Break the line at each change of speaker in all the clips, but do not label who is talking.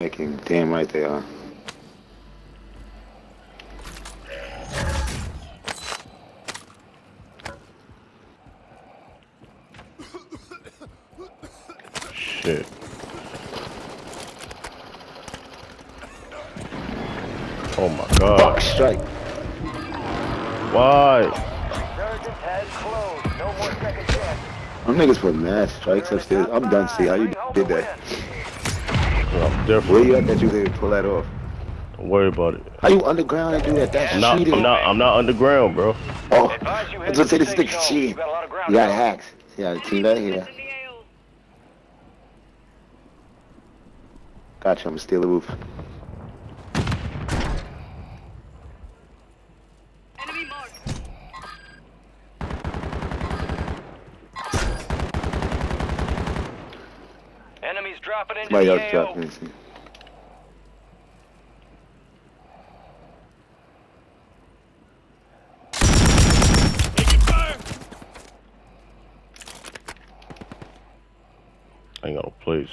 Making damn right they are.
Shit. Oh my god.
Fuck strike.
Why?
No more second chance.
Them niggas put mad strikes upstairs. I'm done. See how you did that.
I'm
Where
different.
you at that you did pull that off?
Don't worry about it.
How you underground and do that? That's
I'm not,
cheating.
I'm not, I'm not underground, bro.
Oh,
Advise you
I
head
was say this
the safe
nigga's
zone.
cheating.
You got a lot of ground
You got
cover.
hacks. Yeah, team that here. Gotcha. I'm gonna steal the roof.
Enemies dropping into
Somebody
the
else
AO.
dropped
I ain't got no place.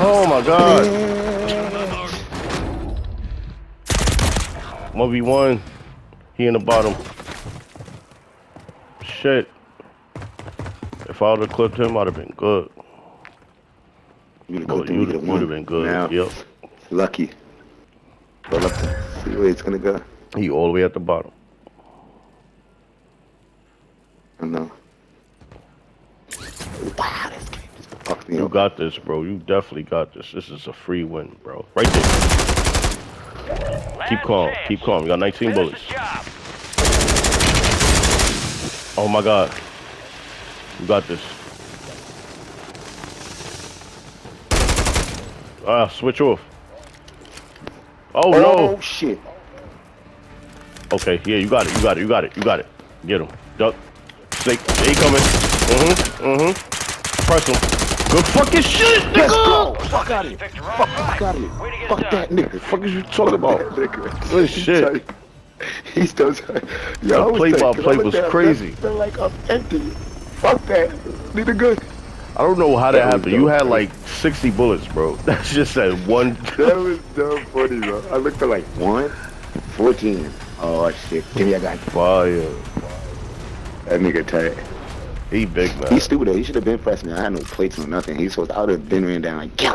Oh my god. 1v1. He in the bottom. Shit. If I would have clipped him, I'd have been good.
Oh, you would
Oh,
have
you would have been good.
Now,
Yep.
lucky. Roll up to see where it's gonna go.
He all the way at the bottom.
I know. Wow, this game just fucked me
You
up.
got this, bro. You definitely got this. This is a free win, bro. Right there. Keep calm.
chance.
Keep calm. You got 19
Finish
bullets.
The job.
Oh my god. You got this. Ah, switch off. Oh,
Oh
no.
Oh shit!
Okay, yeah, you got it. You got it. You got it. You got it. Get him. Duck. Snake. They coming. Mm-hmm. Mm-hmm. Press him. Good fucking shit, nigga.
Let's go! Fuck out of here! Fuck, fuck out of here!
Way to get
Fuck that nigga!
fuck is you talking about?
Nigga.
Good shit.
He's still trying.
The
Yo, was
play-by-play was crazy.
Feel like I'm empty. Fuck that. Need a good.
I don't know how that
That
happened. You
dope.
had like 60 bullets, bro. That's just that one.
That was dumb funny, bro. I looked at like one, 14. Oh shit. Give me a gun.
Fire.
That nigga tight.
He big man.
He's stupid though. He should have been pressing me. I had no plates or nothing. He's supposed. I would have been ran down like kill